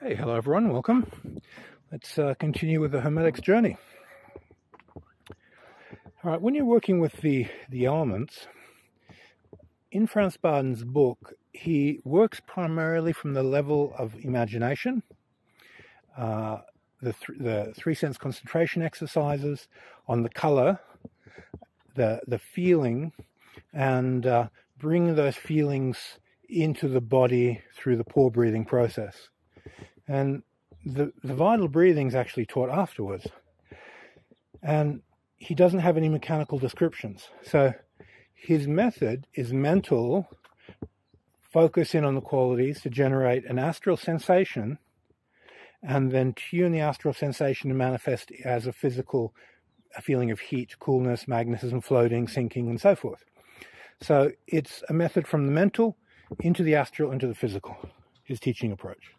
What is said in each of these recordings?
Okay, hello everyone, welcome. Let's uh, continue with the Hermetics journey. All right, when you're working with the, the elements, in Franz Bardon's book, he works primarily from the level of imagination, uh, the, th the three sense concentration exercises on the color, the, the feeling, and uh, bring those feelings into the body through the pore breathing process. And the, the vital breathing is actually taught afterwards. And he doesn't have any mechanical descriptions. So his method is mental, focus in on the qualities to generate an astral sensation and then tune the astral sensation to manifest as a physical a feeling of heat, coolness, magnetism, floating, sinking, and so forth. So it's a method from the mental into the astral into the physical, his teaching approach.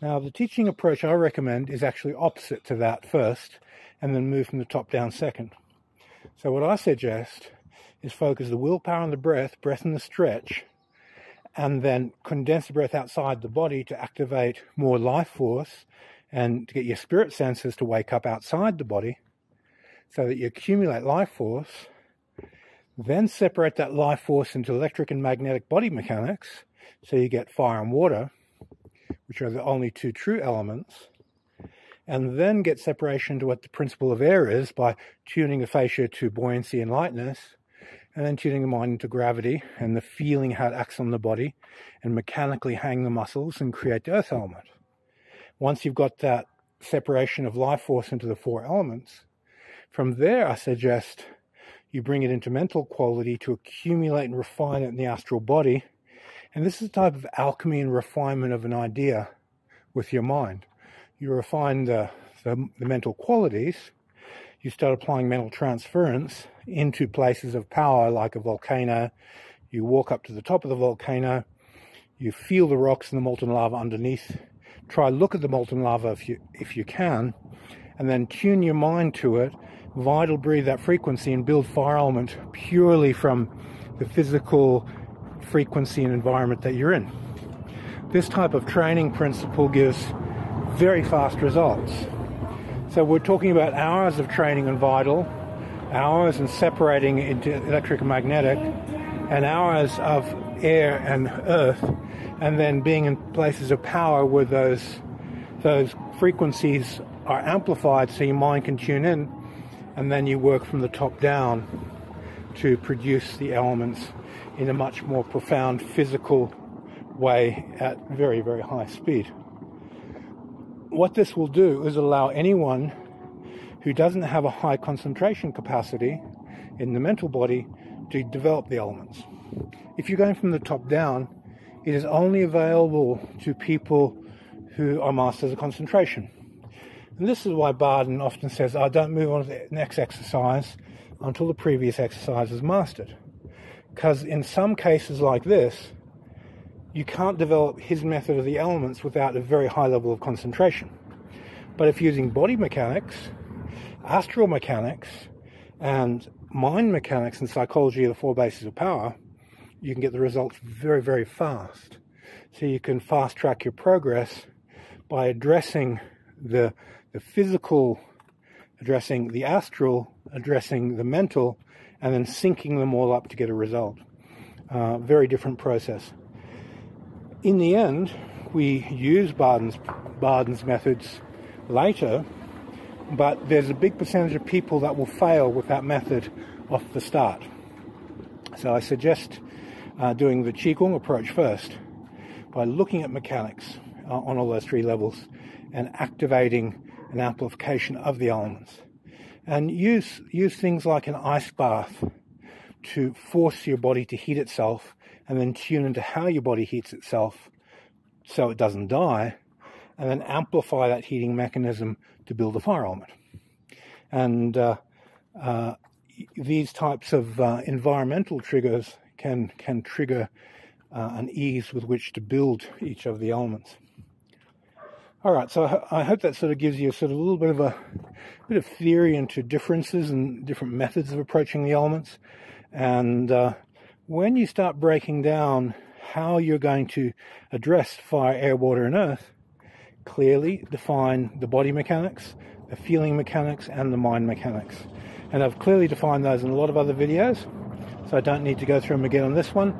Now, the teaching approach I recommend is actually opposite to that first, and then move from the top down second. So what I suggest is focus the willpower on the breath, breath in the stretch, and then condense the breath outside the body to activate more life force and to get your spirit senses to wake up outside the body so that you accumulate life force, then separate that life force into electric and magnetic body mechanics so you get fire and water which are the only two true elements, and then get separation to what the principle of air is by tuning the fascia to buoyancy and lightness, and then tuning the mind into gravity and the feeling how it acts on the body, and mechanically hang the muscles and create the earth element. Once you've got that separation of life force into the four elements, from there I suggest you bring it into mental quality to accumulate and refine it in the astral body and this is a type of alchemy and refinement of an idea with your mind. You refine the, the, the mental qualities, you start applying mental transference into places of power like a volcano. You walk up to the top of the volcano, you feel the rocks and the molten lava underneath. Try look at the molten lava if you if you can, and then tune your mind to it. Vital breathe that frequency and build fire element purely from the physical frequency and environment that you're in. This type of training principle gives very fast results. So we're talking about hours of training on vital, hours and separating into electric and magnetic, and hours of air and earth, and then being in places of power where those those frequencies are amplified so your mind can tune in, and then you work from the top down to produce the elements in a much more profound physical way at very, very high speed. What this will do is allow anyone who doesn't have a high concentration capacity in the mental body to develop the elements. If you're going from the top down, it is only available to people who are masters of concentration. And this is why Bardon often says, I oh, don't move on to the next exercise until the previous exercise is mastered. Because in some cases like this, you can't develop his method of the elements without a very high level of concentration. But if using body mechanics, astral mechanics, and mind mechanics and psychology are the four bases of power, you can get the results very, very fast. So you can fast track your progress by addressing the, the physical, addressing the astral, addressing the mental, and then syncing them all up to get a result. Uh, very different process. In the end, we use Bardon's, Bardon's methods later, but there's a big percentage of people that will fail with that method off the start. So I suggest uh, doing the Qigong approach first by looking at mechanics uh, on all those three levels and activating an amplification of the elements and use use things like an ice bath to force your body to heat itself and then tune into how your body heats itself so it doesn't die and then amplify that heating mechanism to build a fire element. And uh, uh, these types of uh, environmental triggers can can trigger uh, an ease with which to build each of the elements all right, so I hope that sort of gives you sort of a little bit of a bit of theory into differences and different methods of approaching the elements. And uh, when you start breaking down how you're going to address fire, air, water, and earth, clearly define the body mechanics, the feeling mechanics, and the mind mechanics. And I've clearly defined those in a lot of other videos, so I don't need to go through them again on this one.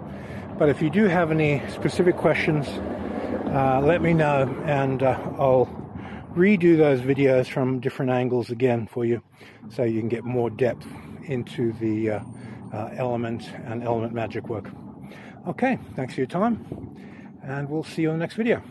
But if you do have any specific questions, uh, let me know and uh, I'll redo those videos from different angles again for you so you can get more depth into the uh, uh element and element magic work. Okay, thanks for your time and we'll see you on the next video.